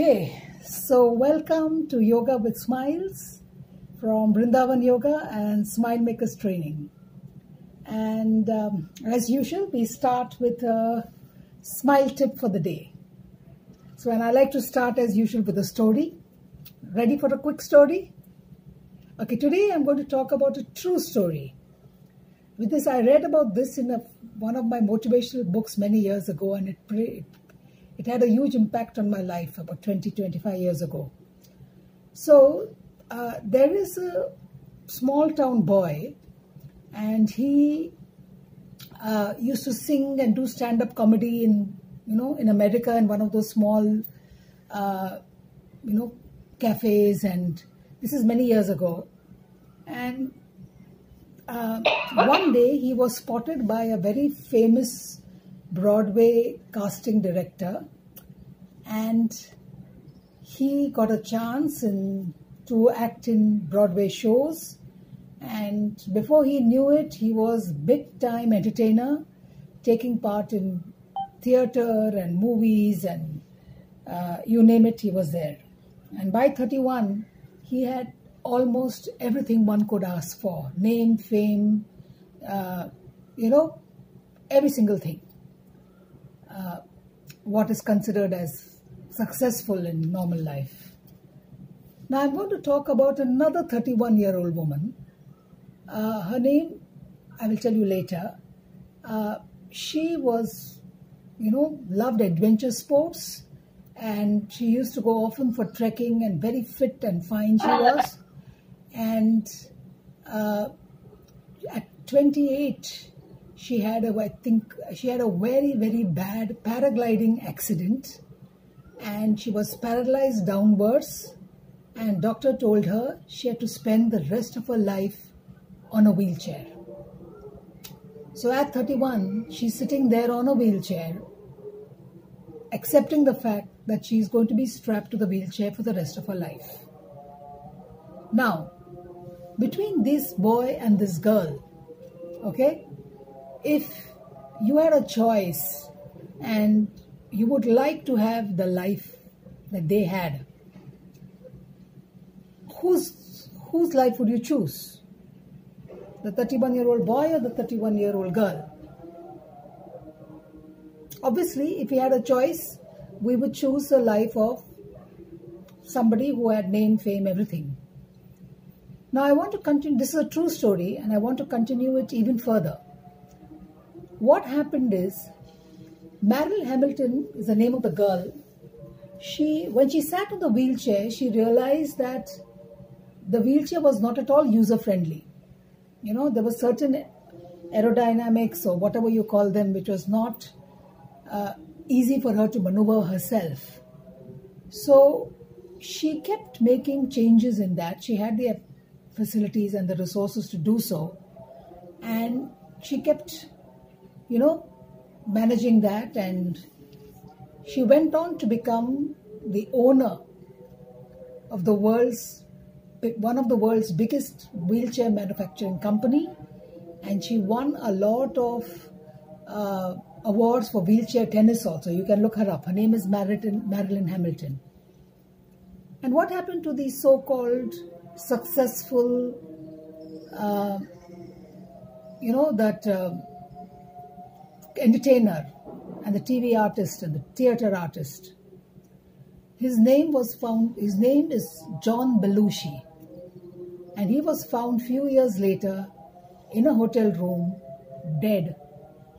Okay, so welcome to Yoga with Smiles from Brindavan Yoga and Smile Makers Training. And um, as usual, we start with a smile tip for the day. So, and I like to start as usual with a story. Ready for a quick story? Okay, today I'm going to talk about a true story. With this, I read about this in a, one of my motivational books many years ago, and it, it it had a huge impact on my life about 20, 25 years ago. So uh, there is a small town boy and he uh, used to sing and do stand-up comedy in, you know, in America in one of those small, uh, you know, cafes and this is many years ago. And uh, one day he was spotted by a very famous Broadway casting director and he got a chance in, to act in Broadway shows. And before he knew it he was big time entertainer taking part in theater and movies and uh, you name it he was there. And by 31 he had almost everything one could ask for. Name fame uh, you know every single thing uh, what is considered as successful in normal life. Now I'm going to talk about another 31 year old woman. Uh, her name, I will tell you later. Uh, she was, you know, loved adventure sports and she used to go often for trekking and very fit and fine she was. And uh, at 28, she had a, I think, she had a very, very bad paragliding accident and she was paralyzed downwards and doctor told her she had to spend the rest of her life on a wheelchair. So at 31, she's sitting there on a wheelchair, accepting the fact that she's going to be strapped to the wheelchair for the rest of her life. Now, between this boy and this girl, okay, if you had a choice and you would like to have the life that they had, whose, whose life would you choose? The 31 year old boy or the 31 year old girl? Obviously, if we had a choice, we would choose the life of somebody who had name, fame, everything. Now, I want to continue, this is a true story, and I want to continue it even further. What happened is, Marilyn Hamilton is the name of the girl. She, when she sat in the wheelchair, she realized that the wheelchair was not at all user friendly. You know, there were certain aerodynamics or whatever you call them, which was not uh, easy for her to maneuver herself. So she kept making changes in that. She had the facilities and the resources to do so. And she kept, you know, managing that. And she went on to become the owner of the world's one of the world's biggest wheelchair manufacturing company. And she won a lot of uh, awards for wheelchair tennis also. You can look her up. Her name is Marilyn, Marilyn Hamilton. And what happened to the so-called successful uh, you know that uh, entertainer and the TV artist and the theater artist. His name was found, his name is John Belushi. And he was found few years later in a hotel room, dead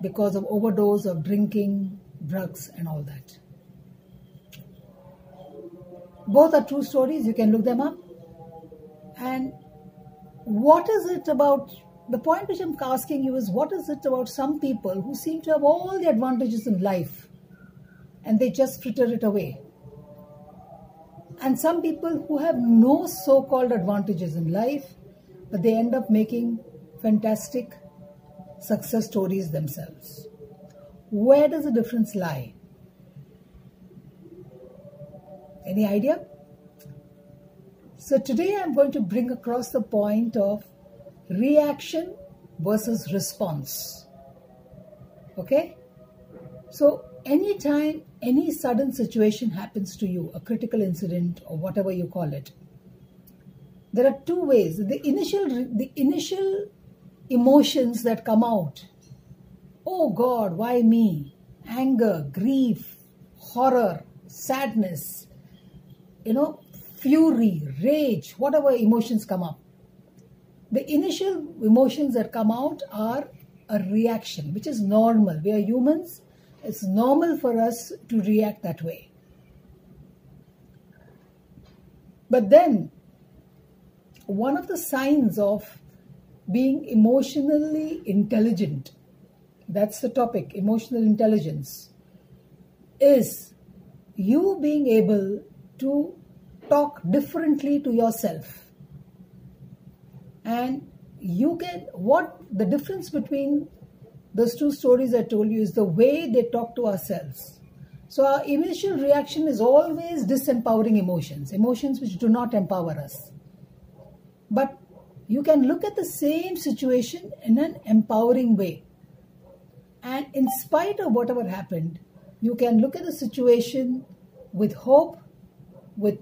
because of overdose of drinking, drugs and all that. Both are true stories, you can look them up. And what is it about the point which I'm asking you is what is it about some people who seem to have all the advantages in life and they just fritter it away? And some people who have no so called advantages in life, but they end up making fantastic success stories themselves. Where does the difference lie? Any idea? So today I'm going to bring across the point of reaction versus response. Okay? So anytime any sudden situation happens to you, a critical incident or whatever you call it, there are two ways. The initial, the initial emotions that come out, oh God, why me? Anger, grief, horror, sadness, you know, fury, rage, whatever emotions come up. The initial emotions that come out are a reaction, which is normal. We are humans. It's normal for us to react that way. But then, one of the signs of being emotionally intelligent, that's the topic, emotional intelligence, is you being able to talk differently to yourself. And you can, what the difference between those two stories I told you is the way they talk to ourselves. So our initial reaction is always disempowering emotions, emotions which do not empower us. But you can look at the same situation in an empowering way. And in spite of whatever happened, you can look at the situation with hope, with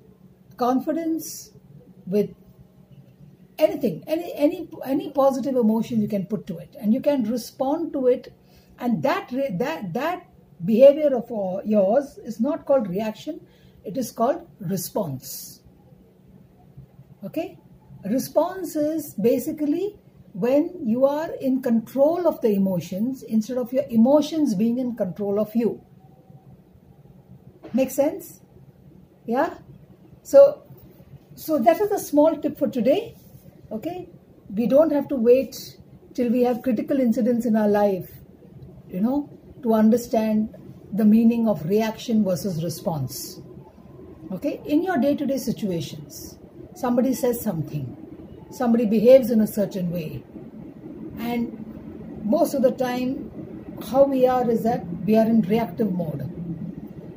confidence, with anything, any any any positive emotion you can put to it, and you can respond to it, and that that that behavior of uh, yours is not called reaction; it is called response. Okay, response is basically when you are in control of the emotions instead of your emotions being in control of you. Make sense? Yeah. So, so that is a small tip for today. Okay, we don't have to wait till we have critical incidents in our life, you know, to understand the meaning of reaction versus response. Okay, in your day to day situations, somebody says something, somebody behaves in a certain way, and most of the time, how we are is that we are in reactive mode.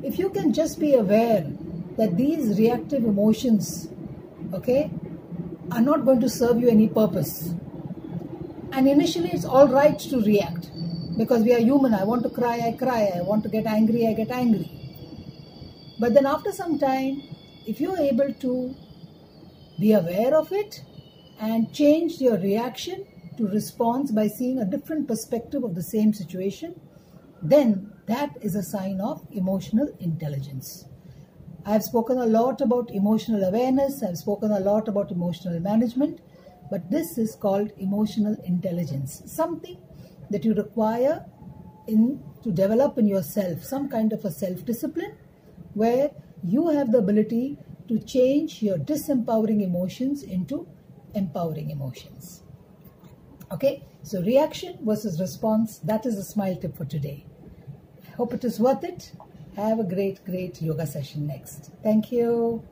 If you can just be aware that these reactive emotions, okay, are not going to serve you any purpose. And initially, it's all right to react because we are human. I want to cry, I cry. I want to get angry, I get angry. But then, after some time, if you are able to be aware of it and change your reaction to response by seeing a different perspective of the same situation, then that is a sign of emotional intelligence. I've spoken a lot about emotional awareness, I've spoken a lot about emotional management, but this is called emotional intelligence, something that you require in to develop in yourself, some kind of a self-discipline where you have the ability to change your disempowering emotions into empowering emotions. Okay, so reaction versus response, that is the smile tip for today. I hope it is worth it. Have a great, great yoga session next. Thank you.